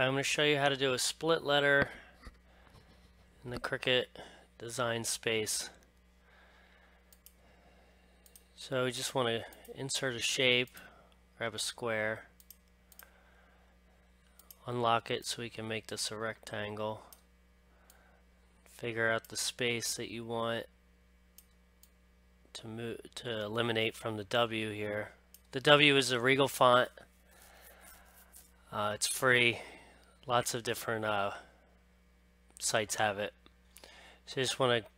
I'm going to show you how to do a split letter in the Cricut design space. So we just want to insert a shape, grab a square, unlock it so we can make this a rectangle, figure out the space that you want to move to eliminate from the W here. The W is a Regal font. Uh, it's free. Lots of different uh, sites have it. So you just want to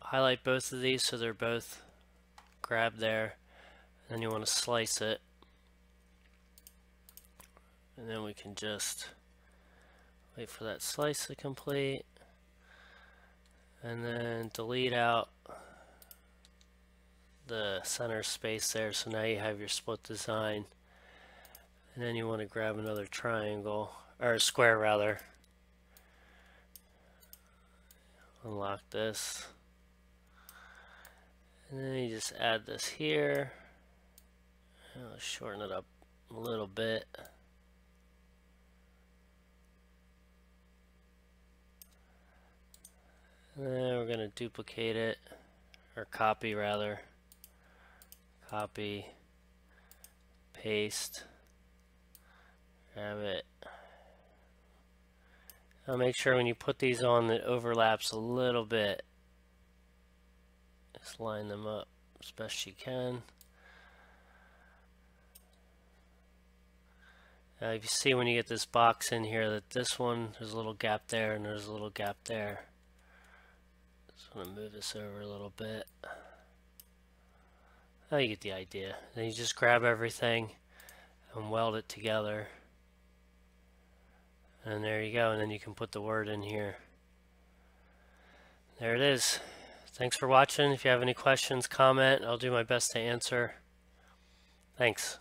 highlight both of these so they're both grabbed there. And then you want to slice it. And then we can just wait for that slice to complete. And then delete out the center space there. So now you have your split design. And then you want to grab another triangle, or square rather. Unlock this. And then you just add this here. I'll shorten it up a little bit. And then we're going to duplicate it, or copy rather. Copy, paste, grab it. Now make sure when you put these on that overlaps a little bit. Just line them up as best you can. Uh, if you see when you get this box in here that this one, there's a little gap there and there's a little gap there. Just want to move this over a little bit. Now you get the idea. Then you just grab everything and weld it together. And there you go. And then you can put the word in here. There it is. Thanks for watching. If you have any questions, comment. I'll do my best to answer. Thanks.